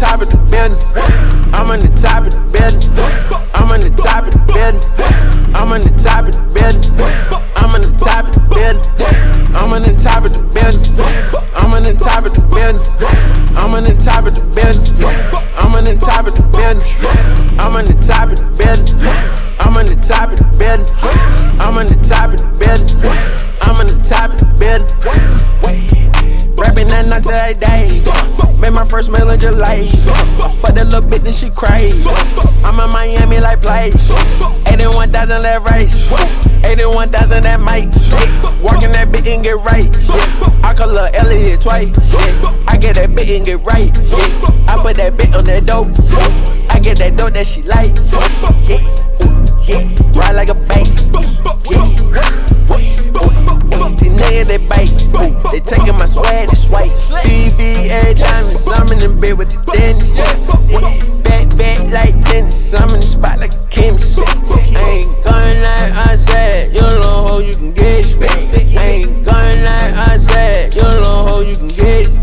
top of the bed. I'm on the top of the bed. I'm on the top of the bed. I'm on the top of the bed. I'm on the top of the bed. I'm on the top of the bed. I'm on the top of the bed. I'm on the top of the bed. I'm on the top of the bed. I'm on the top of the bed. I'm on the top of the bed. I'm on the top of the bed. I'm on the top of the bed. That night to day. Made my first meal in July. But that little bitch, then she crazy. I'm in Miami like place. 81,000 that race. 81,000 that mic. Walking that bitch and get right. I call her Elliot twice. I get that bitch and get right. I put that bitch on that dope. I get that dope that she like. Yeah. Niggas they bite, they taking my swag, it's white. VVS diamonds, I'm in the bed with the dentist. Back, back like tennis, I'm in the spot like a chemist. I ain't going like I said, you know how you can get it. I ain't going like I said, you know how you can get it.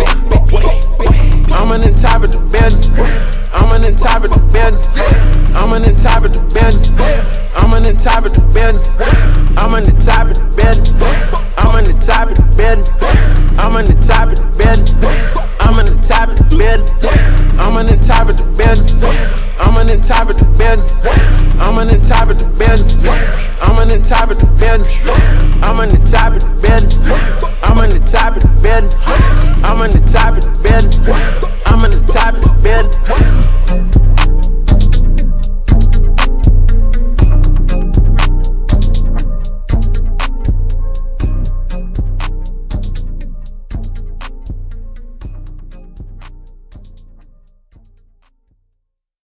I'm on the top of the bed. I'm on the top of the bed. I'm on the top of the bed. I'm on the top of the bed. I'm on the top of the bed the top of the building. I'm on the top of the building. I'm on the top of the building. I'm on the top of the building. I'm on the top of the building. I'm on the top of the building. I'm on the top of the building. I'm on the top of the building.